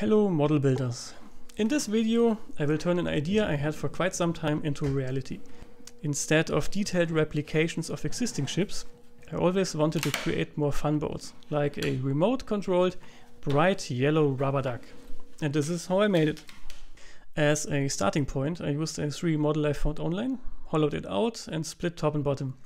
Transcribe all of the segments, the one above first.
Hello model builders. In this video I will turn an idea I had for quite some time into reality. Instead of detailed replications of existing ships, I always wanted to create more fun boats, like a remote controlled bright yellow rubber duck. And this is how I made it. As a starting point I used a 3D model I found online, hollowed it out and split top and bottom.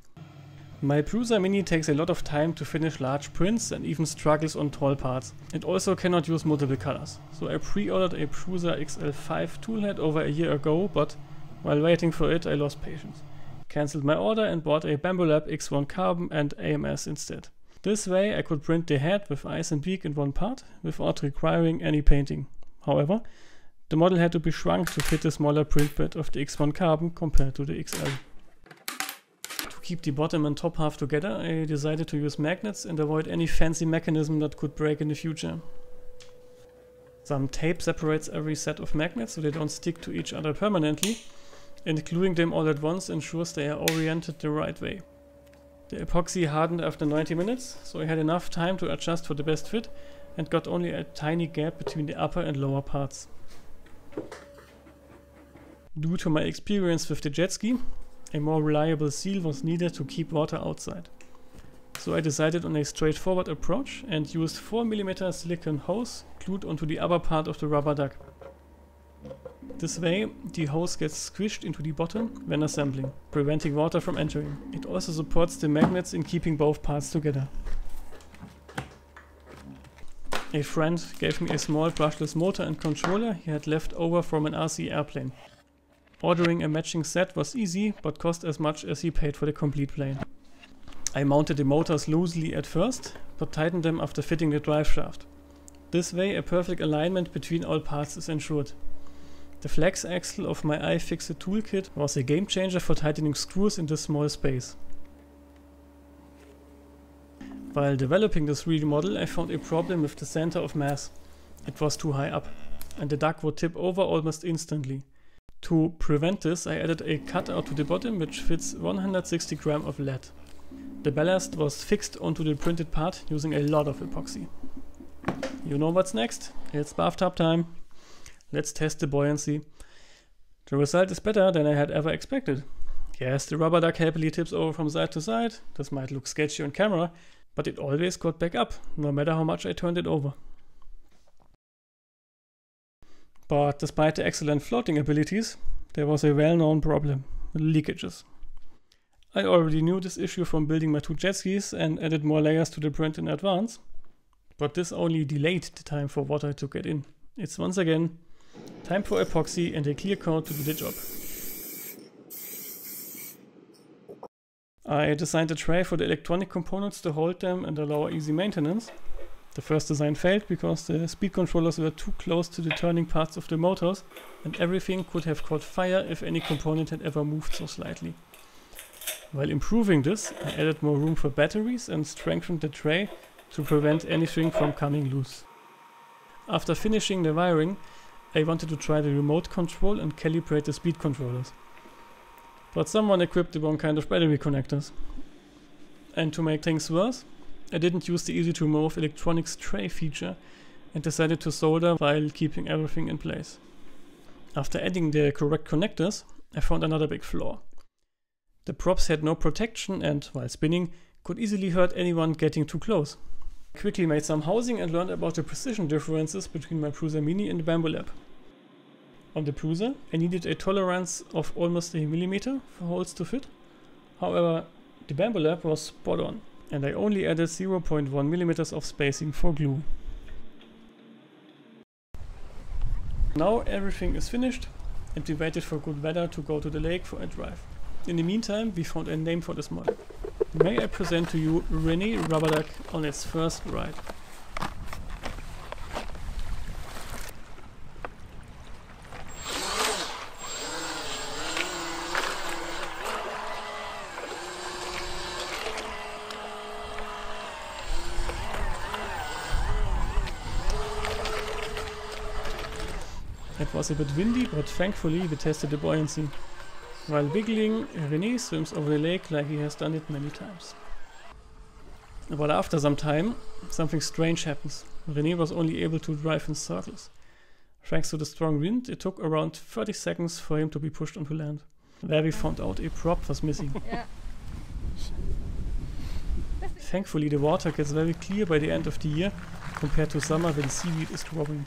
My Prusa Mini takes a lot of time to finish large prints and even struggles on tall parts. It also cannot use multiple colors. So I pre-ordered a Prusa XL5 toolhead over a year ago, but while waiting for it I lost patience. Cancelled my order and bought a Bambu Lab X1 Carbon and AMS instead. This way I could print the head with eyes and beak in one part without requiring any painting. However, the model had to be shrunk to fit the smaller print bed of the X1 Carbon compared to the XL keep the bottom and top half together, I decided to use magnets and avoid any fancy mechanism that could break in the future. Some tape separates every set of magnets so they don't stick to each other permanently, and gluing them all at once ensures they are oriented the right way. The epoxy hardened after 90 minutes, so I had enough time to adjust for the best fit and got only a tiny gap between the upper and lower parts. Due to my experience with the jet ski, a more reliable seal was needed to keep water outside. So I decided on a straightforward approach and used 4mm silicone hose glued onto the upper part of the rubber duck. This way, the hose gets squished into the bottom when assembling, preventing water from entering. It also supports the magnets in keeping both parts together. A friend gave me a small brushless motor and controller he had left over from an RC airplane. Ordering a matching set was easy, but cost as much as he paid for the complete plane. I mounted the motors loosely at first, but tightened them after fitting the drive shaft. This way a perfect alignment between all parts is ensured. The flex axle of my iFixit toolkit was a game changer for tightening screws in this small space. While developing this 3D model I found a problem with the center of mass. It was too high up, and the duck would tip over almost instantly. To prevent this, I added a cutout to the bottom which fits 160 gram of lead. The ballast was fixed onto the printed part using a lot of epoxy. You know what's next? It's bathtub time. Let's test the buoyancy. The result is better than I had ever expected. Yes, the rubber duck happily tips over from side to side. This might look sketchy on camera, but it always got back up, no matter how much I turned it over. But despite the excellent floating abilities, there was a well-known problem, leakages. I already knew this issue from building my two jet skis and added more layers to the print in advance, but this only delayed the time for water to get in. It's once again time for epoxy and a clear coat to do the job. I designed a tray for the electronic components to hold them and allow easy maintenance. The first design failed because the speed controllers were too close to the turning parts of the motors and everything could have caught fire if any component had ever moved so slightly. While improving this, I added more room for batteries and strengthened the tray to prevent anything from coming loose. After finishing the wiring, I wanted to try the remote control and calibrate the speed controllers. But someone equipped the wrong kind of battery connectors. And to make things worse, I didn't use the easy to remove electronics tray feature and decided to solder while keeping everything in place. After adding the correct connectors, I found another big flaw. The props had no protection and, while spinning, could easily hurt anyone getting too close. I quickly made some housing and learned about the precision differences between my Prusa Mini and the Bambu Lab. On the Prusa, I needed a tolerance of almost a millimeter for holes to fit. However, the Bambu Lab was spot on and I only added 0.1 millimeters of spacing for glue. Now everything is finished and we waited for good weather to go to the lake for a drive. In the meantime, we found a name for this model. May I present to you Rene Rubberduck on its first ride. Was a bit windy, but thankfully we tested the buoyancy. While wiggling, René swims over the lake like he has done it many times. But after some time, something strange happens. René was only able to drive in circles. Thanks to the strong wind, it took around 30 seconds for him to be pushed onto land. There we found out a prop was missing. Thankfully, the water gets very clear by the end of the year compared to summer when seaweed is growing.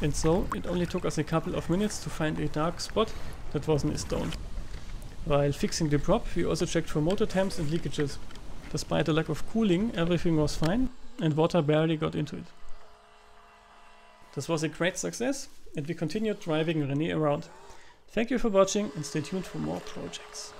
And so, it only took us a couple of minutes to find a dark spot that wasn't a stone. While fixing the prop, we also checked for motor temps and leakages. Despite the lack of cooling, everything was fine and water barely got into it. This was a great success and we continued driving René around. Thank you for watching and stay tuned for more projects.